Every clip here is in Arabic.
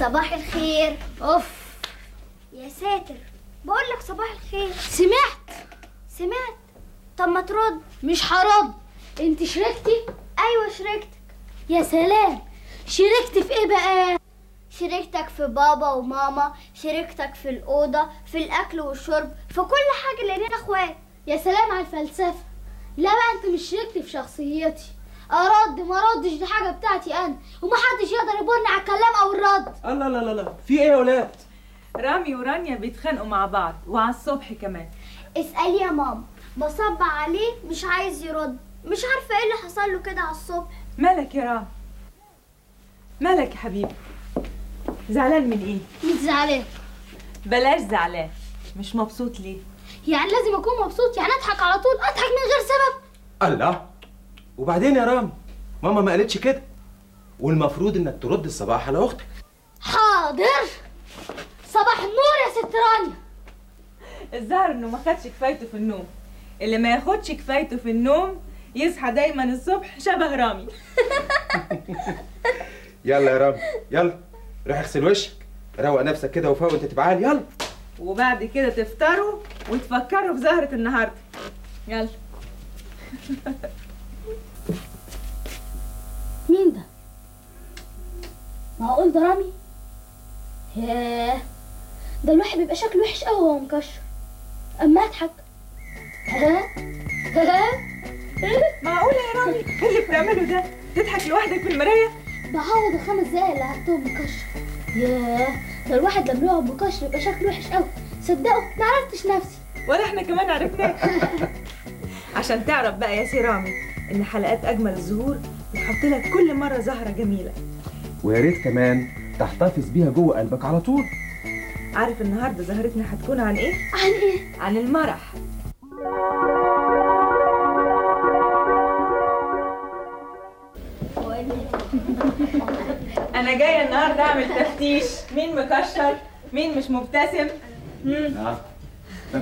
صباح الخير. أوف. يا ساتر. بقول لك صباح الخير. سمعت. سمعت. طب ما ترد. مش هرد. انت شركتي؟ أيوه شركتك. يا سلام. شاركت في إيه بقى؟ شركتك في بابا وماما شركتك في الأوضة في الأكل والشرب في كل حاجة لأننا إخوات. يا سلام على الفلسفة. لا بقى انت مش شاركت في شخصيتي. أرد ما ردش دي حاجة بتاعتي أنا. ومحدش يقدر يبني على الكلام أو الرد. الله لا لا لا. في إيه يا ولاد؟ رامي ورانيا بيتخانقوا مع بعض وعلى الصبح كمان. اسألي يا ماما. بصب عليه مش عايز يرد. مش عارفة إيه اللي حصل له كده على الصبح. مالك يا رام مالك يا حبيبي؟ زعلان من إيه؟ مش زعلان. بلاش زعلان. مش مبسوط ليه؟ يعني لازم أكون مبسوط؟ يعني أضحك على طول؟ أضحك من غير سبب؟ الله. وبعدين يا رام ماما ما قالتش كده. والمفروض إنك ترد الصباح على أختك. حاضر. صباح النور يا ست رانيا. الظاهر إنه ما خدش كفايته في النوم. اللي ما ياخدش كفايته في النوم يصحى دايما الصبح شبه رامي. يلا يا رام يلا. روح اغسل وشك روق نفسك كده وفوق وأنت تبعال يلا. وبعد كده تفطروا وتفكروا في زهرة النهارده. يلا. مين ده؟ معقول ده رامي؟ ياه ده الواحد بيبقى شكله وحش قوي وهو مكشر. أما أضحك. ها؟ ها؟ معقولة يا رامي؟ إيه اللي بتعمله ده؟ تضحك لوحدك في المراية؟ بعوض الخمس دقايق اللي قعدتهم مكشر. ياه ده الواحد لما يقعد مكشر يبقى شكله وحش قوي صدقوا ما عرفتش نفسي. ولا إحنا كمان عرفناك عشان تعرف بقى يا سي رامي إن حلقات أجمل الزهور بتحط لك كل مرة زهرة جميلة. ويا ريت كمان تحتفظ بيها جوه قلبك على طول. عارف النهارده زهرتنا هتكون عن إيه؟ عن إيه؟ عن المرح. أنا جاية النهارده أعمل تفتيش. مين مكشر؟ مين مش مبتسم؟ مم.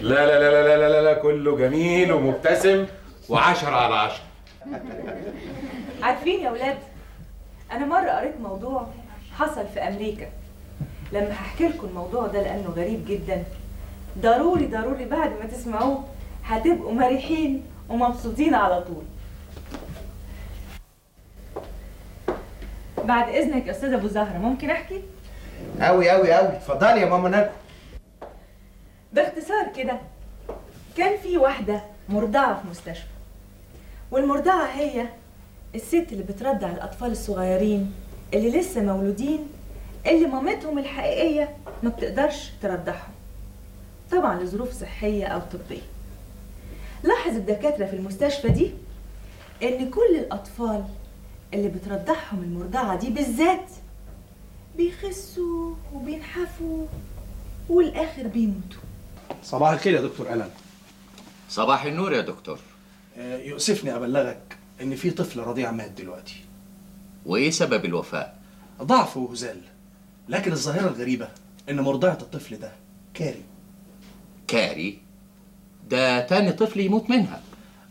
لا لا لا لا لا لا لا كله جميل ومبتسم. وعشرة على عشرة. عارفين يا ولاد أنا مرة قريت موضوع حصل في أمريكا. لما هحكي لكم الموضوع ده لأنه غريب جدا. ضروري ضروري بعد ما تسمعوه هتبقوا مريحين ومبسوطين على طول. بعد إذنك يا أستاذ أبو زهرة ممكن أحكي؟ قوي قوي قوي اتفضلي يا ماما نجوى باختصار كده كان في واحدة مرضعة في مستشفى والمرضعة هي الست اللي بترضع الأطفال الصغيرين اللي لسه مولودين اللي مامتهم الحقيقية ما بتقدرش ترضعهم طبعا لظروف صحية أو طبية. لاحظ الدكاترة في المستشفى دي إن كل الأطفال اللي بترضعهم المرضعة دي بالذات بيخسوا وبينحفوا والآخر بيموتوا. صباح الخير يا دكتور ألان. صباح النور يا دكتور. آه، يؤسفني أبلغك إن في طفل رضيع مات دلوقتي. وإيه سبب الوفاة؟ ضعف وهزال لكن الظاهرة الغريبة إن مرضعة الطفل ده كاري. كاري؟ ده تاني طفل يموت منها.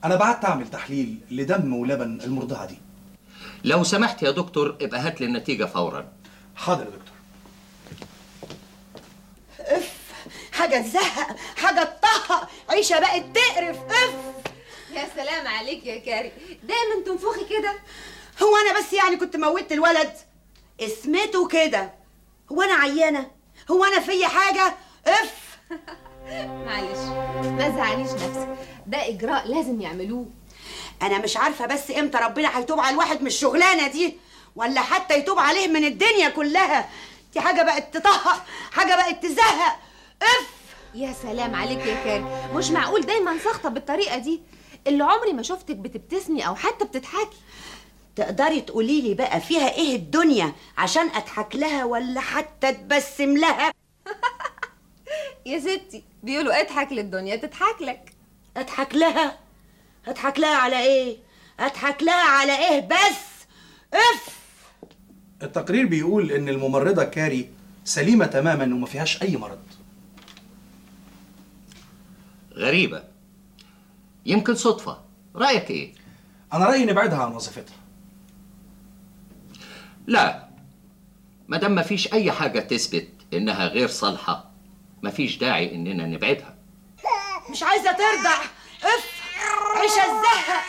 أنا بعت أعمل تحليل لدم ولبن المرضعة دي. لو سمحت يا دكتور ابقى هات لي النتيجة فورا. حاضر يا دكتور. اف حاجة تزهق حاجة تطهق. عيشة بقت تقرف. اف. يا سلام عليك يا كاري. دايما تنفخي كده. هو أنا بس يعني كنت موتت الولد؟ اسمته كده. هو أنا عيانة؟ هو أنا في حاجة؟ اف. معلش ما تزعليش نفسك. ده إجراء لازم يعملوه. أنا مش عارفة بس إمتى ربنا هيتوب على الواحد من الشغلانة دي. ولا حتى يتوب عليه من الدنيا كلها. دي حاجة بقت تطهق حاجة بقت تزهق. اف! يا سلام عليك يا كاري. مش معقول دايما ساخطة بالطريقة دي؟ اللي عمري ما شفتك بتبتسمي أو حتى بتضحكي. تقدري تقولي لي بقى فيها إيه الدنيا عشان أضحك لها ولا حتى أتبسم لها؟ يا ستي بيقولوا اضحك للدنيا تضحك لك. أضحك لها؟ أضحك لها على إيه؟ أضحك لها على إيه بس؟ اف! التقرير بيقول إن الممرضة كاري سليمة تماما وما فيهاش أي مرض. غريبة. يمكن صدفة. رأيك إيه؟ أنا رأيي نبعدها عن وظيفتها. لا. ما دام مفيش أي حاجة تثبت إنها غير صالحة مفيش داعي إننا نبعدها. مش عايزة ترضع. اف. عيشه الزهق.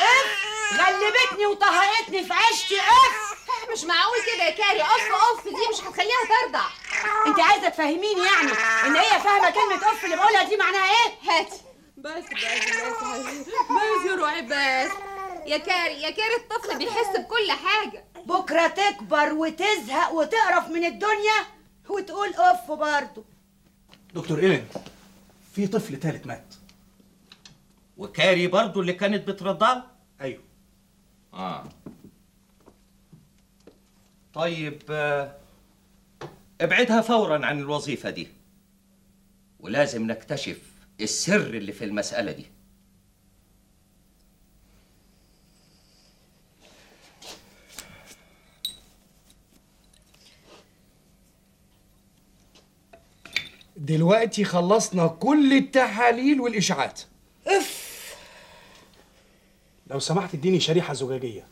اف. غلبتني وطهقتني في عيشتي أف. مش معقول كده يا كاري؟ اف اف دي مش هتخليها ترضع أنت عايزة تفهميني يعني إن هي فاهمة كلمة اف اللي بقولها دي معناها إيه؟ هاتي بس بس بس بس يا روحي بس. يا كاري يا كاري الطفل بيحس بكل حاجة. بكرة تكبر وتزهق وتقرف من الدنيا وتقول أف برضه. دكتور إيلين في طفل تالت مات. وكاري برضو اللي كانت بترضعه أيوه. آه. طيب آه، ابعدها فورا عن الوظيفة دي ولازم نكتشف السر اللي في المسألة دي. دلوقتي خلصنا كل التحاليل والإشاعات. لو سمحت اديني شريحة زجاجية.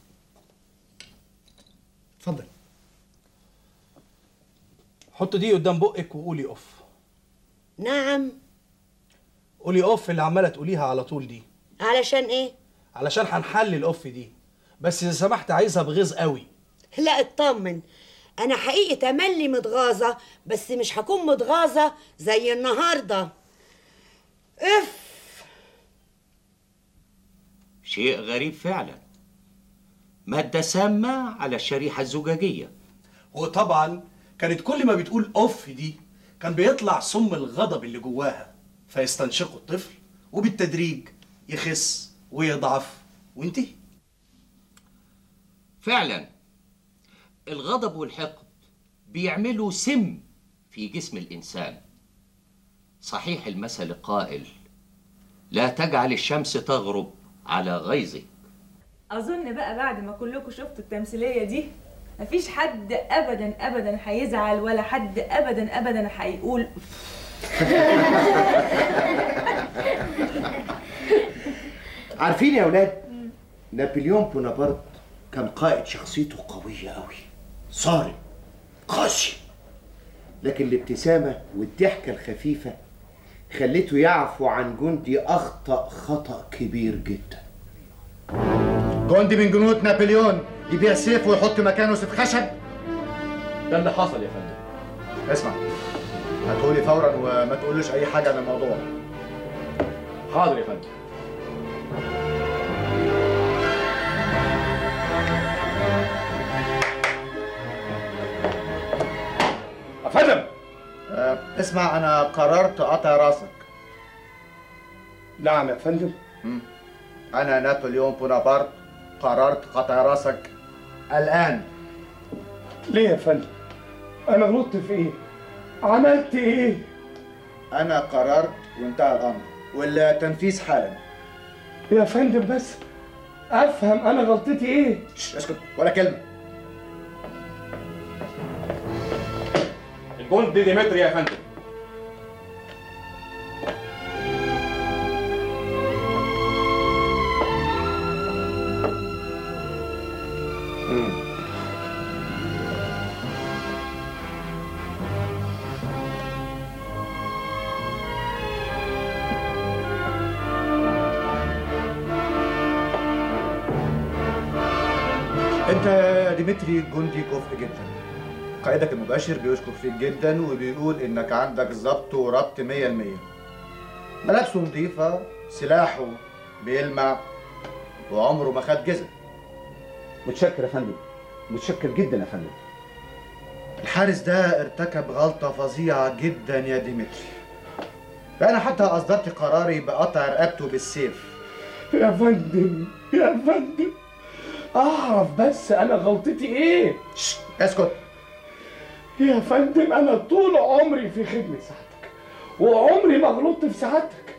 اتفضل. حط دي قدام بقك وقولي أوف. نعم. قولي أوف اللي عمالة تقوليها على طول دي. علشان إيه؟ علشان هنحلل الأوف دي. بس إذا سمحت عايزها بغيظ قوي. لا اطمن. أنا حقيقي تملي متغاظة بس مش هكون متغاظة زي النهارده. اف شيء غريب فعلا. مادة سامة على الشريحة الزجاجية. وطبعا كانت كل ما بتقول أوف دي كان بيطلع سم الغضب اللي جواها. فيستنشقه الطفل وبالتدريج يخس ويضعف وينتهي. فعلا. الغضب والحقد بيعملوا سم في جسم الإنسان. صحيح المثل القائل لا تجعل الشمس تغرب على غيظك. أظن بقى بعد ما كلكم شفتوا التمثيلية دي مفيش حد ابدا ابدا هيزعل ولا حد ابدا ابدا هيقول عارفين يا أولاد نابليون بونابرت كان قائد شخصيته قوية قوي صارم قاسي. لكن الابتسامة والضحكة الخفيفة خلته يعفو عن جندي أخطأ خطأ كبير جدا. جندي من جنود نابليون يبيع سيف ويحط مكانه سيف خشب. ده اللي حصل يا فندم. اسمع هتقولي فورا وما تقولوش أي حاجة عن الموضوع. حاضر يا فندم. فندم! اسمع أنا قررت أقطع رأسك. نعم يا فندم. أنا نابليون بونابرت قررت قطع رأسك الآن. ليه يا فندم؟ أنا غلطت في إيه؟ عملت إيه؟ أنا قررت وانتهى الأمر والتنفيذ حالا. يا فندم بس أفهم أنا غلطتي إيه؟ أسكت ولا كلمة. الجندي ديمتري يا فندم انت يا ديمتري جندي كفء جدا قائدك المباشر بيشكر فيك جدا وبيقول إنك عندك ضبط وربط 100% ملابسه نظيفة سلاحه بيلمع وعمره ما خد جزا متشكر يا فندم. متشكر جدا يا فندم. الحارس ده ارتكب غلطة فظيعة جدا يا ديمتري. فأنا حتى أصدرت قراري بقطع رقبته بالسيف. يا فندم يا فندم. أعرف بس أنا غلطتي إيه. اسكت. يا فندم أنا طول عمري في خدمة سعادتك وعمري ما غلطت في سعادتك.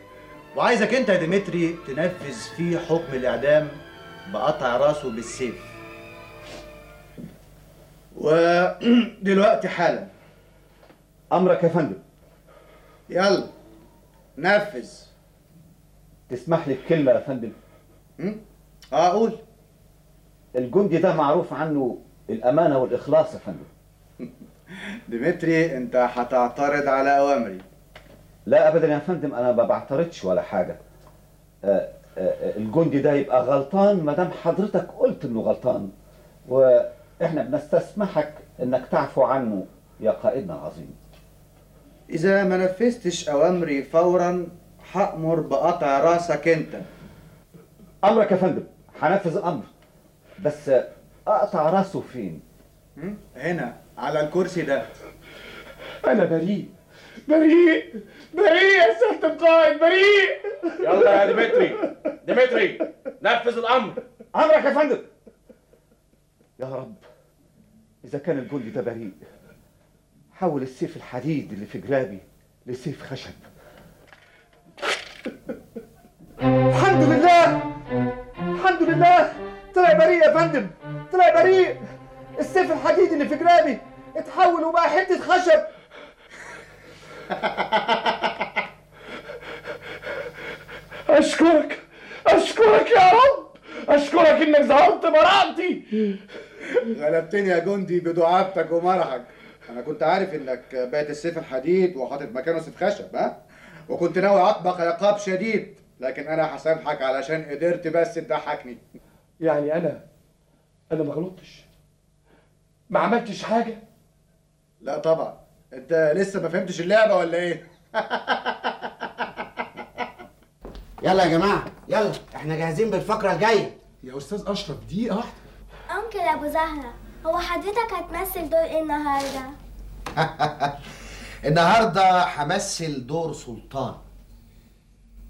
وعايزك أنت يا ديمتري تنفذ فيه حكم الإعدام بقطع راسه بالسيف. ودلوقتي حالا. أمرك يا فندم. يلا نفذ. تسمح لي بكلمة يا فندم؟ أقول الجندي ده معروف عنه الأمانة والإخلاص يا فندم. ديمتري أنت هتعترض على أوامري. لا ابدا يا فندم أنا ما بعترضش ولا حاجة. آه، آه، الجندي ده يبقى غلطان ما دام حضرتك قلت إنه غلطان. وإحنا بنستسمحك إنك تعفو عنه يا قائدنا العظيم. إذا ما نفذتش أوامري فورا هأمر بقطع رأسك أنت. أمرك يا فندم هنفذ الامر بس أقطع راسه فين؟ هنا. على الكرسي ده. أنا بريء. بريء. بريء يا سياده القائد بريء. يلا يا ديمتري. ديمتري نفذ الأمر. أمرك يا فندم. يا رب إذا كان الجندي ده بريء حول السيف الحديد اللي في جرابي لسيف خشب. الحمد لله. الحمد لله. طلع بريء يا فندم. طلع بريء. السيف الحديد اللي في جرابي اتحول وبقى حتة خشب. أشكرك أشكرك يا رب. أشكرك إنك ظهرت براءتي. غلبتني يا جندي بدعابتك ومرحك. أنا كنت عارف إنك بعت السيف الحديد وحاطط مكانه سيف خشب ها؟ وكنت ناوي اطبق عقاب شديد لكن أنا هسامحك علشان قدرت بس تضحكني. يعني أنا أنا ما غلطتش. ما عملتش حاجة؟ لا طبعا. انت لسه ما فهمتش اللعبة ولا إيه؟ يلا يا جماعة يلا إحنا جاهزين بالفقرة الجاية. يا أستاذ أشرف دقيقة واحدة. أنكل أبو زهرة هو حضرتك هتمثل دور إيه النهاردة؟ النهارده همثل دور سلطان.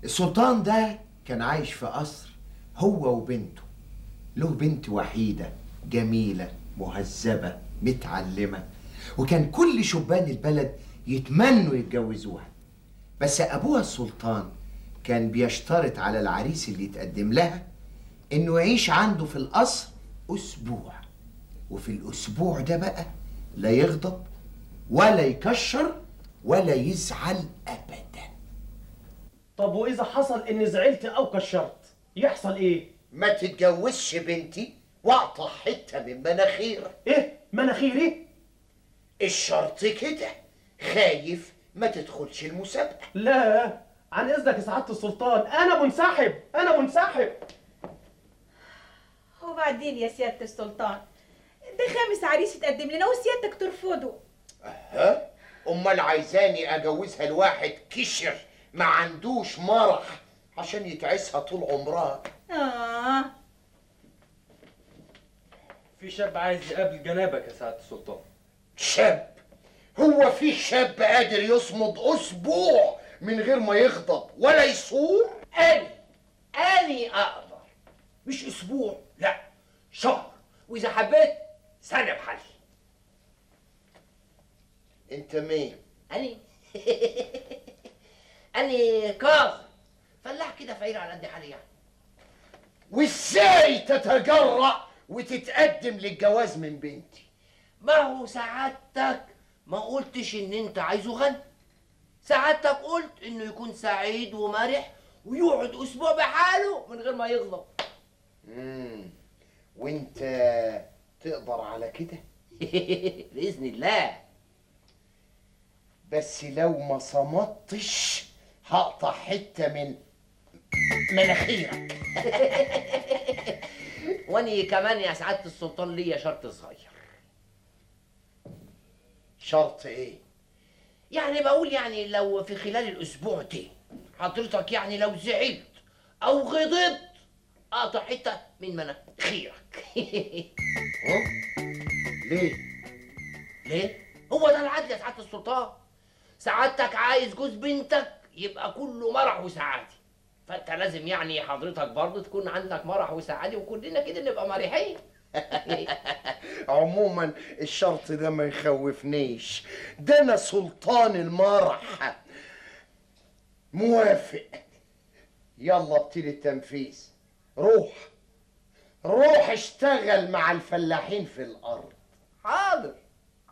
السلطان ده كان عايش في قصر هو وبنته له بنت وحيدة جميلة. مهذبة متعلمة. وكان كل شبان البلد يتمنوا يتجوزوها. بس أبوها السلطان كان بيشترط على العريس اللي يتقدم لها إنه يعيش عنده في القصر أسبوع. وفي الأسبوع ده بقى لا يغضب ولا يكشر ولا يزعل أبدا. طب وإذا حصل إني زعلت أو كشرت يحصل إيه؟ ما تتجوزش بنتي. واقطع حتة من مناخيرك إيه؟ مناخيري الشرط كده خايف ما تدخلش المسابقة. لا عن إذنك يا سعاده السلطان. أنا منسحب أنا منسحب. وبعدين يا سيادة السلطان ده خامس عريس يتقدم لنا وسيادتك ترفضه ها أمال عايزاني أجوزها لواحد كشر ما عندوش مرح عشان يتعسها طول عمرها. آه. في شاب عايز يقابل جنابك يا سعادة السلطان. شاب؟ هو في شاب قادر يصمد أسبوع من غير ما يغضب ولا يصور أني أني أقدر. مش أسبوع لا شهر وإذا حبيت سنة بحل أنت مين؟ أني. أني كاظم. فلاح كده فقير على قد حالي يعني. وإزاي تتجرأ وتتقدم للجواز من بنتي. ما هو سعادتك؟ ما قلتش إن أنت عايزه غني. سعادتك قلت إنه يكون سعيد ومرح ويقعد أسبوع بحاله من غير ما يغضب مم. وأنت تقدر على كده؟ بإذن الله. بس لو ما صمتش هقطع حتة من مناخيرك. واني كمان يا سعادة السلطان ليا شرط صغير. شرط إيه؟ يعني بقول يعني لو في خلال الأسبوع ده حضرتك يعني لو زعلت أو غضبت أقطع حتة من مناخيرك. ليه؟ ليه؟ هو ده العدل يا سعادة السلطان. سعادتك عايز جوز بنتك يبقى كله مرح وسعادة. فانت لازم يعني حضرتك برضه تكون عندك مرح وسعادة وكلنا كده نبقى مرحين عموما الشرط ده ما يخوفنيش. ده أنا سلطان المرح. موافق. يلا ابتدي التنفيذ. روح. روح اشتغل مع الفلاحين في الأرض. حاضر.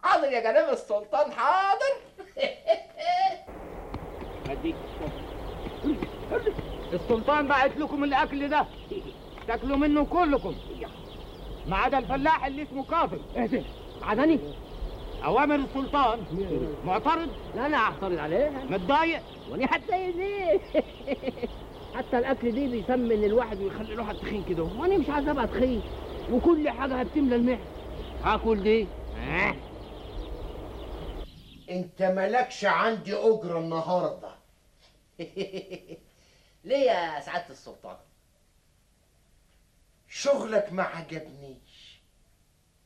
حاضر يا جناب السلطان حاضر. السلطان بعت لكم الأكل ده. تاكلوا منه كلكم. ما عدا الفلاح اللي اسمه كاظم اهدى عدني. أوامر السلطان. معترض؟ لا أنا أعترض عليه. متضايق؟ وأنا هتضايق ليه حتى الأكل دي بيسمن الواحد ويخلي الواحد تخين كده. وأنا مش عايز أبقى تخين. وكل حاجة هتملى المعده هاكل دي؟ آه. أنت مالكش عندي أجرة النهارده. ليه يا سعادة السلطان؟ شغلك ما عجبنيش.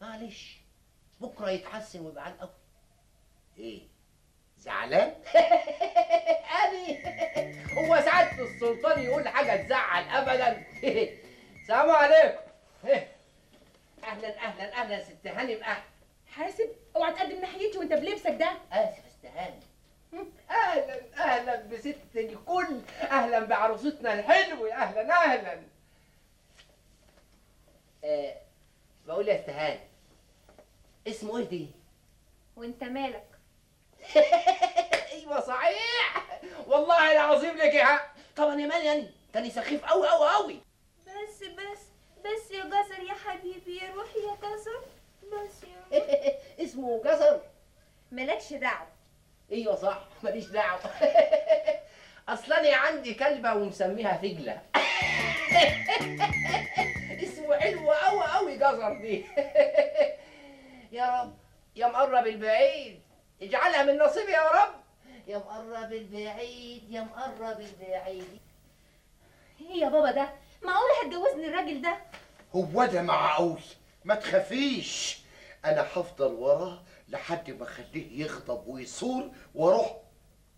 معلش بكرة يتحسن ويبقى على الأول. إيه؟ زعلان؟ أبي هو سعادة السلطان يقول حاجة تزعل أبدا. السلام عليكم. أهلا أهلا أهلا ست هانم أهلا حاسب اوعى تقدم ناحيتي وانت بلبسك ده. آسف ست هانم أهلا أهلا بست الكل أهلا بعروستنا الحلوة أهلا أهلا. آه بقول يا ست هانم اسمه إيه دي؟ وأنت مالك؟ أيوه صحيح. والله العظيم لك حق طب أنا مالي يعني تاني سخيف قوي قوي قوي بس بس بس يا جزر يا حبيبي يا روحي يا جزر. بس يا اسمه جزر. مالكش دعوة. أيوه صح ماليش دعوة. أصلا أنا عندي كلبة ومسميها فجله اسمه حلو قوي قوي جزر دي. يا رب يا مقرب البعيد اجعلها من نصيبي يا رب. يا مقرب البعيد يا مقرب البعيد. إيه يا بابا ده؟ معقول هتجوزني الراجل ده؟ هو ده معقول. ما تخافيش أنا هفضل وراه لحد ما اخليه يغضب ويصور وأروح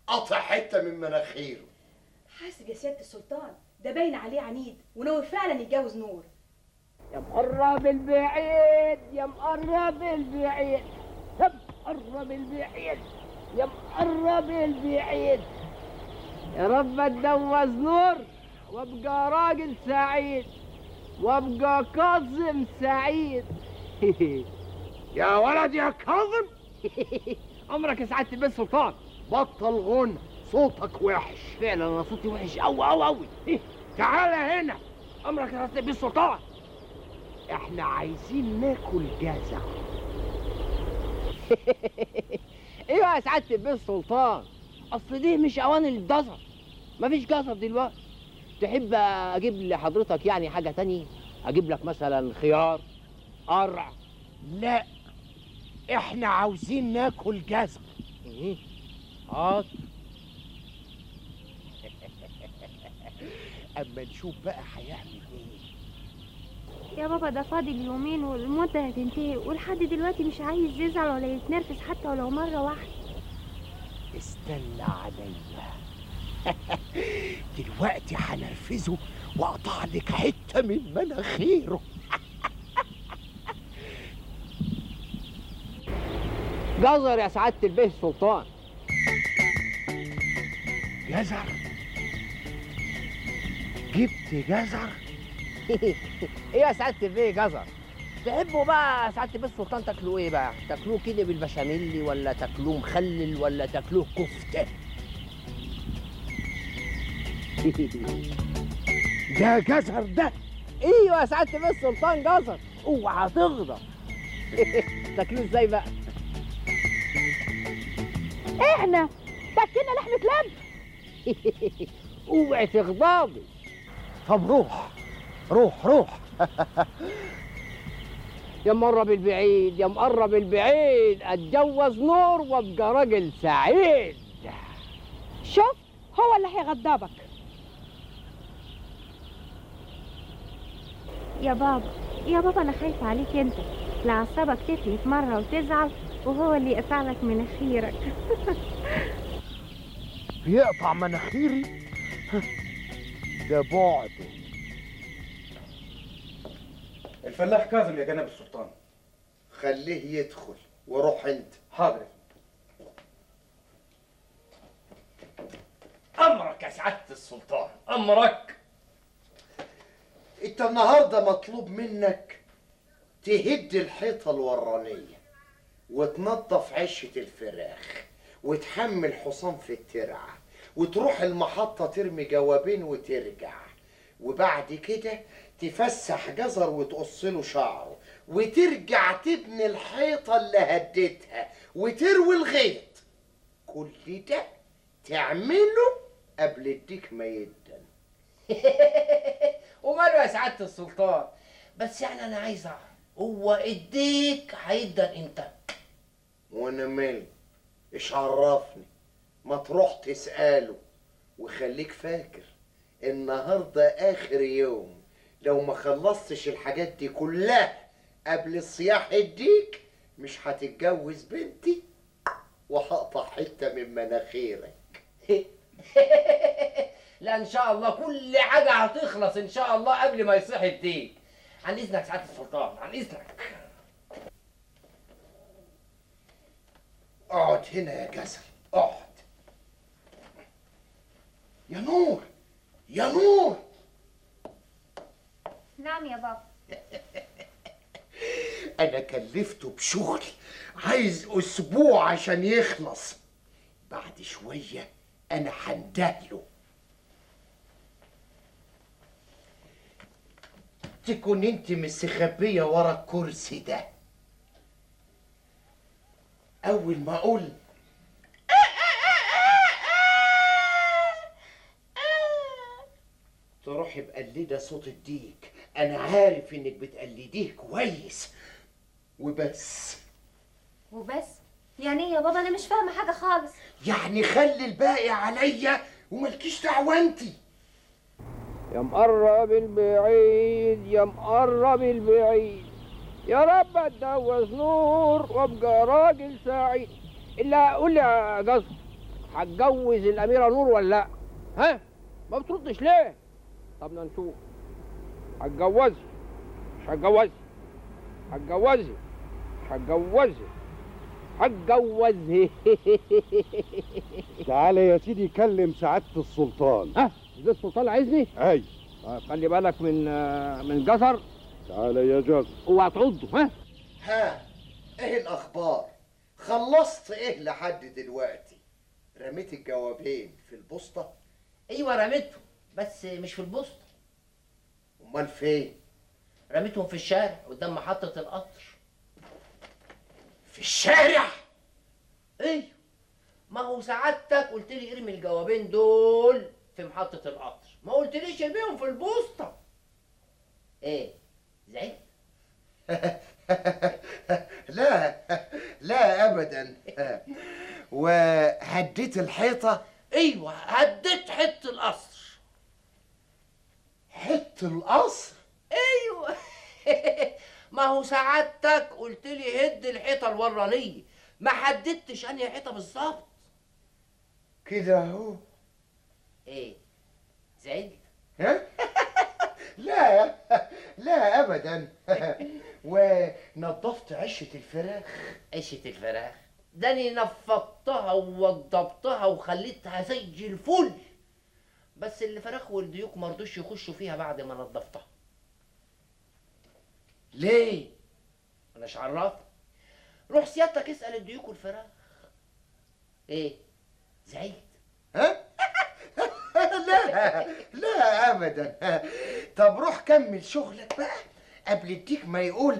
قطع حتة من مناخيره. حاسب يا سيادة السلطان ده باين عليه عنيد وناوي فعلا يتجوز نور. يا مقرب البعيد يا مقرب البعيد يا مقرب البعيد يا مقرب البعيد. يا رب اتجوز نور وابقى راجل سعيد وابقى كاظم سعيد. يا ولد يا كاظم. عمرك يا سعاده البيت سلطان بطل غنى صوتك وحش. فعلا أنا صوتي وحش. قوي قوي قوي تعالى هنا. عمرك يا سعاده البيت سلطان إحنا عايزين ناكل جزع. إيوه يا سعاده البيت سلطان أصل دي مش أوان الجزر. مفيش جزر دلوقتي. تحب أجيب لحضرتك يعني حاجة تانية؟ أجيب لك مثلا خيار قرع. لا. إحنا عاوزين ناكل جزر. حاضر. أما نشوف بقى هيعمل إيه. يا بابا ده فاضل يومين والمدة هتنتهي ولحد دلوقتي مش عايز يزعل ولا يتنرفز حتى ولو مرة واحدة. استنى عليا. دلوقتي هنرفزه وأقطع لك حتة من مناخيره. جزر يا سعادة البيه سلطان. جزر؟ جبت جزر؟ إيه يا سعادة البيه جزر؟ تحبوا بقى يا سعادة البيه سلطان تاكلوه إيه بقى؟ تاكلوه كده بالبشاميل ولا تاكلوه مخلل ولا تاكلوه كفتة؟ ده جزر ده. أيوه يا سعادة البيه سلطان جزر؟ أوعى تغضب تاكلوه إزاي بقى؟ إحنا تاكلنا لحمة لب اوعي تغضبي طب روح روح روح. يا مقرب البعيد يا مقرب البعيد أتجوز نور وأبقى راجل سعيد. شوف هو اللي هيغضبك. يا بابا يا بابا أنا خايفة عليك أنت. لعصبك تفلت مرة وتزعل. وهو اللي يقطع لك مناخيرك. يقطع مناخيري؟ ده بعده الفلاح كاظم يا جناب السلطان. خليه يدخل وروح انت. حاضر. أمرك يا سعادة السلطان أمرك. انت النهارده مطلوب منك تهد الحيطة الورانية. وتنظف عشة الفراخ وتحمل حصان في الترعة وتروح المحطة ترمي جوابين وترجع. وبعد كده تفسح جزر وتقص له شعره وترجع تبني الحيطة اللي هديتها وتروي الغيط. كل ده تعمله قبل الديك ما يدن. وماله يا سعادة السلطان؟ بس يعني أنا عايز أعرف هو الديك هيدن إمتى؟ وأنا مالي إيش عرفني. ما تروح تسأله وخليك فاكر النهارده آخر يوم. لو ما خلصتش الحاجات دي كلها قبل الصياح الديك مش هتتجوز بنتي وهقطع حتة من مناخيرك. لا إن شاء الله كل حاجة هتخلص إن شاء الله قبل ما يصيح الديك. عن إذنك سعاده السلطان عن إذنك. اقعد هنا يا جزل اقعد يا نور يا نور. نعم يا بابا. أنا كلفته بشغل عايز أسبوع عشان يخلص. بعد شوية أنا هندهله. تكون أنت مستخبيه ورا الكرسي ده. أول ما أقول. تروحي مقلده صوت الديك. أنا عارف إنك بتقلديه كويس. وبس. وبس؟ يعني إيه يا بابا؟ أنا مش فاهمة حاجة خالص. يعني خلي الباقي عليا وملكيش دعوة انتي يا مقرب البعيد يا مقرب البعيد. يا رب اتجوز نور وابقى راجل سعيد إلا قول لي يا جزر هتجوز الأميرة نور ولا لأ؟ ها؟ ما بتردش ليه؟ طب ما نشوف. هتجوزي مش هتجوزي هتجوزي مش هتجوزي هتجوزي تعالى يا سيدي كلم سعادة السلطان. ها؟ ده السلطان عايزني؟ أي. طيب خلي بالك من من جزر تعالى يا جزر اوعى تعضه ها؟ ها إيه الأخبار؟ خلصت إيه لحد دلوقتي؟ رميت الجوابين في البوسطة؟ أيوه رميتهم بس مش في البوسطة. أمال فين؟ رميتهم في الشارع قدام محطة القطر. في الشارع؟ أيوه ما هو سعادتك قلت لي ارمي الجوابين دول في محطة القطر. ما قلتليش ارميهم في البوسطة. إيه؟ زعلت لا لا ابدا. وهديت الحيطة؟ أيوه هديت حتة القصر. حتة القصر؟ أيوه. ما هو سعادتك قلت لي هد الحيطة الورانية. ما حددتش أنهي حيطة بالظبط كده اهو إيه زعلت ها؟ لا. لا ابدا. ونظفت عشة الفراخ. عشة الفراخ. داني نفضتها ووضبتها وخليتها زي الفل. بس الفراخ والديوك مرضوش يخشوا فيها بعد ما نضفتها ليه؟ أنا مش عرفت روح سيادتك اسأل الديوك والفراخ. إيه؟ زعلت ها؟ لا لا ابدا. طب روح كمل شغلك بقى قبل الديك ما يقول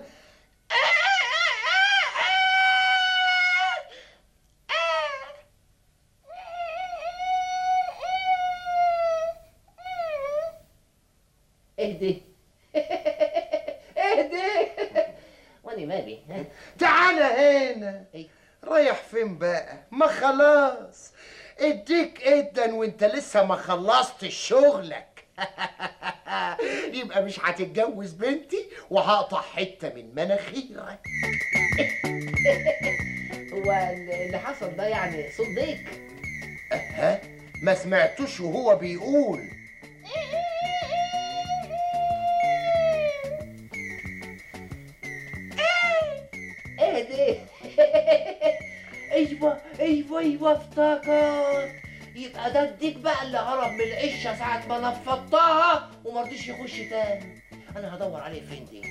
اهدي. اهدي. وأنا مالي؟ تعالى هنا. إيه؟ رايح فين بقى؟ ما خلاص. اديك ادن وانت لسه ما خلصتش شغلك. يبقى مش هتتجوز بنتي وهقطع حتة من مناخيرك. هو اللي حصل ده يعني صوت ديك ها ما سمعتوش وهو بيقول. اهدي أيوه أيوه أيوه افتكر يبقى ده الديك بقى اللي هرب من العشة ساعة ما نفضتها ومرضيش يخش تاني. أنا هدور عليه فين دي؟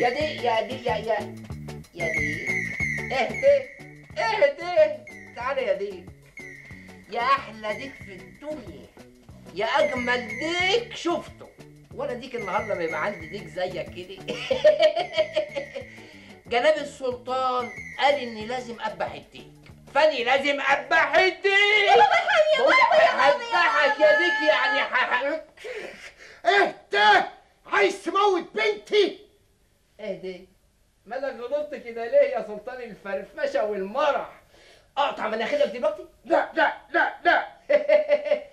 يا دي يا دي يا يا يا دي. اهدي اهدي تعالى يا ديك يا أحلى ديك في الدنيا. يا أجمل ديك شفته. ولا ديك النهارده ما يبقى عندي ديك زيك كده. جناب السلطان قال إني لازم أذبح الديك. فاني لازم أذبح الديك هذبحك يا ديك يعني ح- إيه ده عايز تموت بنتي؟ إيه دي؟ مالك غلطت كده ليه يا سلطان الفرفشة والمرح؟ أقطع مناخيرك دلوقتي لا لا لا لا.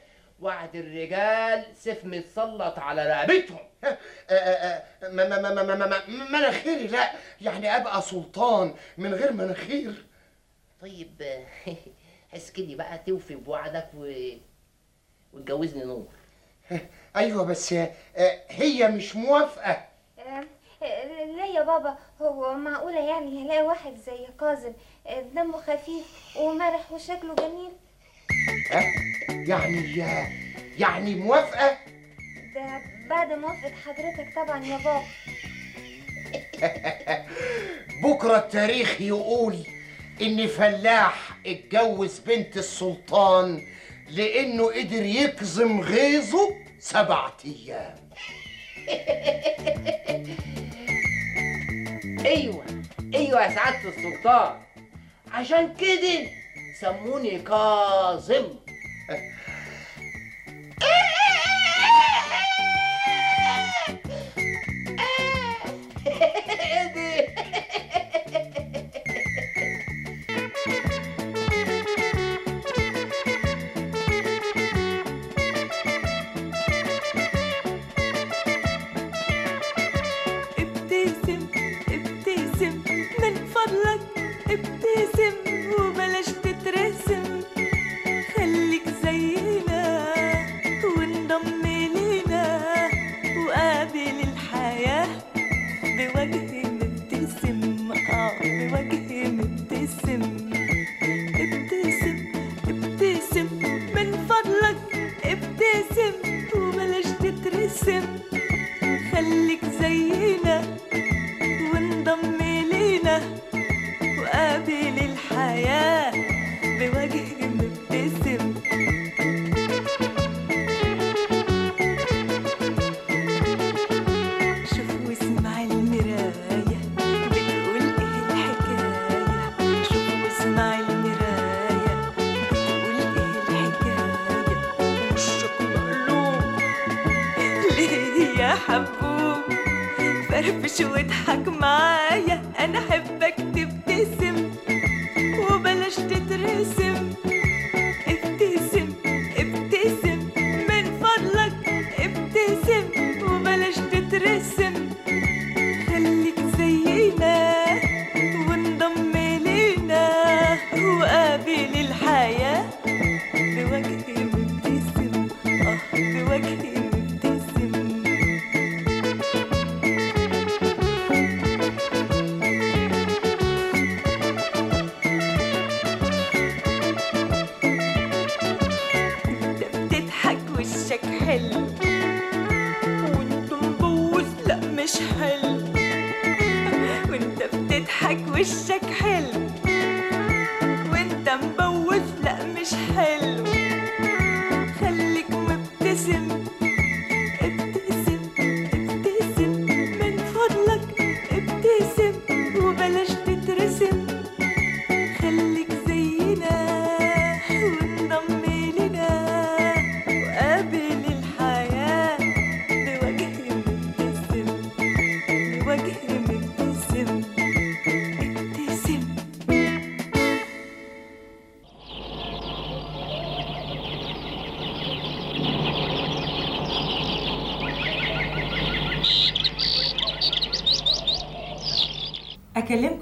وعد الرجال سيف متسلط على رقبتهم. ما- ما- ما- ما- ما- ما- مناخيري لا. يعني أبقى سلطان من غير مناخير. طيب اسكني بقى توفي بوعدك و... وتجوزني نور. أيوه بس آه، هي مش موافقة. آه، آه، لا يا بابا هو معقولة يعني هلاقي واحد زي كاظم دمه خفيف ومرح وشكله جميل؟ ها؟ يعني يعني موافقة؟ ده بعد موافقة حضرتك طبعا يا بابا. بكرة التاريخ يقول إن فلاح اتجوز بنت السلطان لأنه قدر يكظم غيظه سبعة أيام. أيوه أيوه يا سعادة السلطان. عشان كده سموني كاظم. Sim.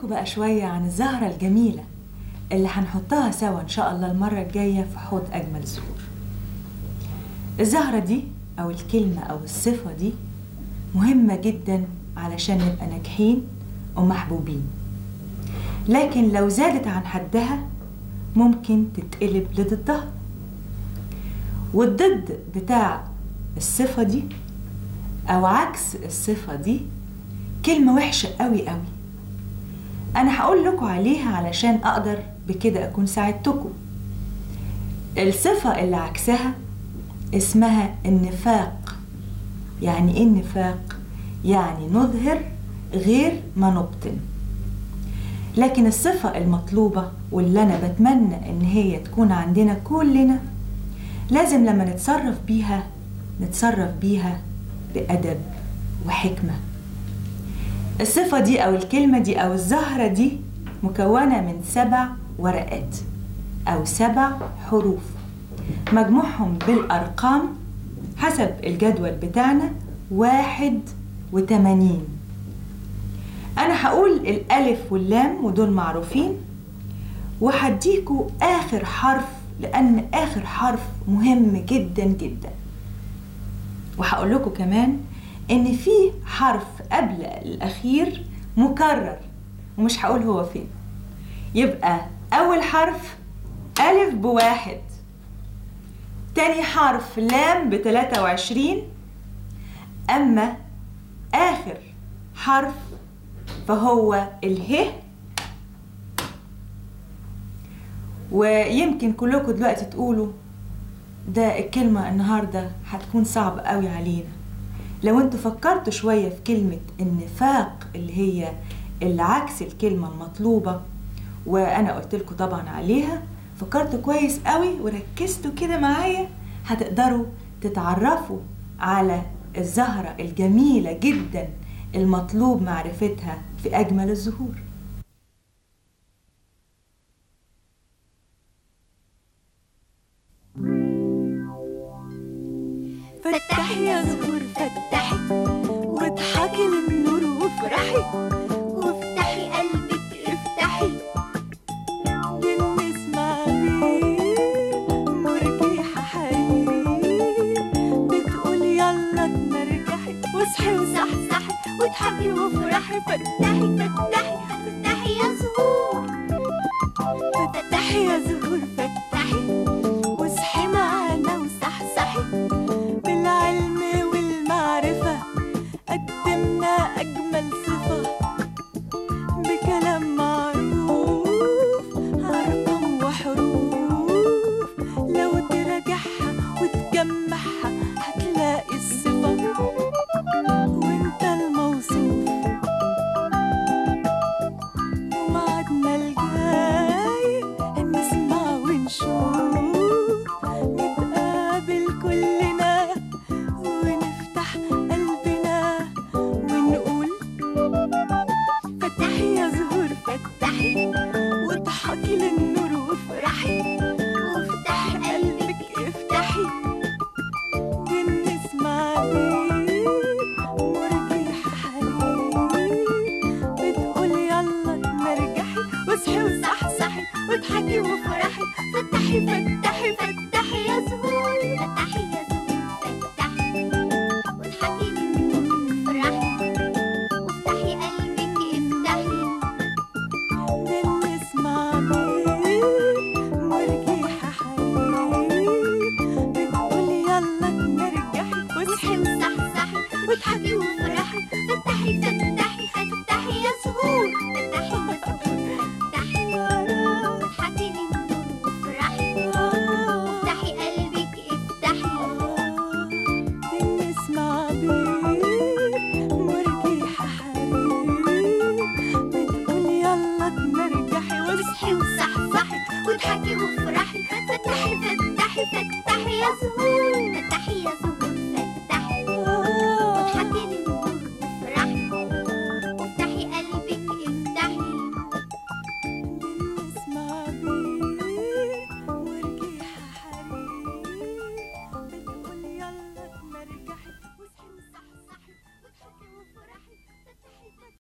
بقى شوية عن الزهرة الجميلة اللي هنحطها سوا إن شاء الله المرة الجاية في حوض أجمل زهور. الزهرة دي أو الكلمة أو الصفة دي مهمة جدا علشان نبقى ناجحين ومحبوبين. لكن لو زادت عن حدها ممكن تتقلب لضدها. والضد بتاع الصفة دي أو عكس الصفة دي كلمة وحشة قوي قوي. أنا هقول لكم عليها علشان أقدر بكده أكون ساعدتكم. الصفة اللي عكسها اسمها النفاق. يعني إيه النفاق؟ يعني نظهر غير ما نبطن. لكن الصفة المطلوبة واللي أنا بتمنى إن هي تكون عندنا كلنا لازم لما نتصرف بيها نتصرف بيها بأدب وحكمة. الصفة دي أو الكلمة دي أو الزهرة دي مكونة من سبع ورقات أو سبع حروف. مجموعهم بالأرقام حسب الجدول بتاعنا واحد وتمانين. أنا هقول الألف واللام ودول معروفين. وهديكوا آخر حرف لأن آخر حرف مهم جدا جدا. وهقول لكم كمان إن في حرف قبل الأخير مكرر ومش هقول هو فين. يبقى أول حرف ألف بواحد. تاني حرف لام بتلاتة وعشرين. أما آخر حرف فهو اله. ويمكن كلكم دلوقتي تقولوا ده الكلمة النهاردة هتكون صعبة قوي علينا. لو أنتوا فكرتوا شوية في كلمة النفاق اللي هي العكس الكلمة المطلوبة وأنا قلت لكم طبعا عليها فكرتوا كويس قوي وركزتوا كده معايا هتقدروا تتعرفوا على الزهرة الجميلة جدا المطلوب معرفتها في أجمل الزهور. فتحي يا زهور فتحي واضحكي للنور وافرحي وافتحي قلبك افتحي. للنسمع بيه مرجيحة حرير بتقول يلا تمرجحي واصحي وصحصحي واضحكي وافرحي. فتحي فتحي فتحي يا زهور فتحي يا زهور.